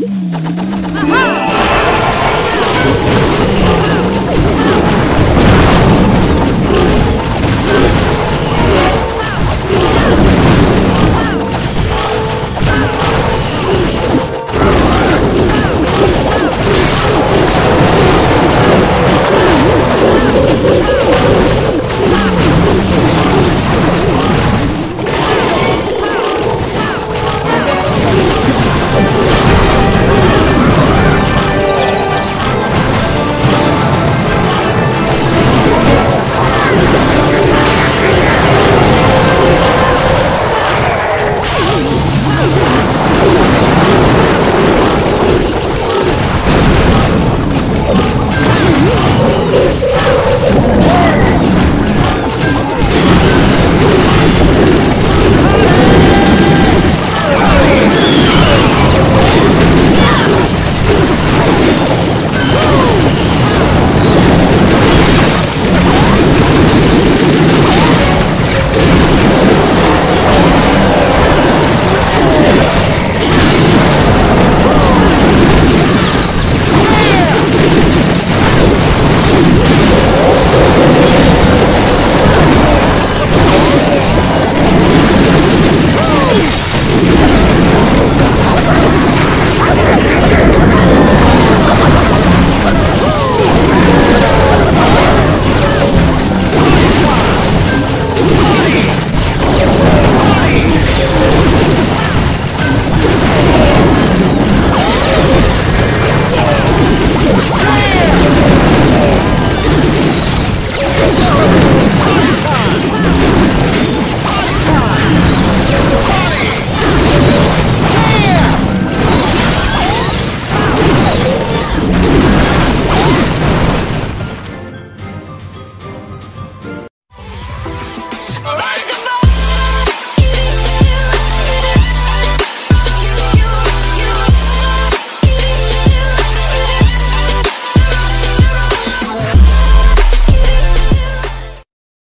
Aha!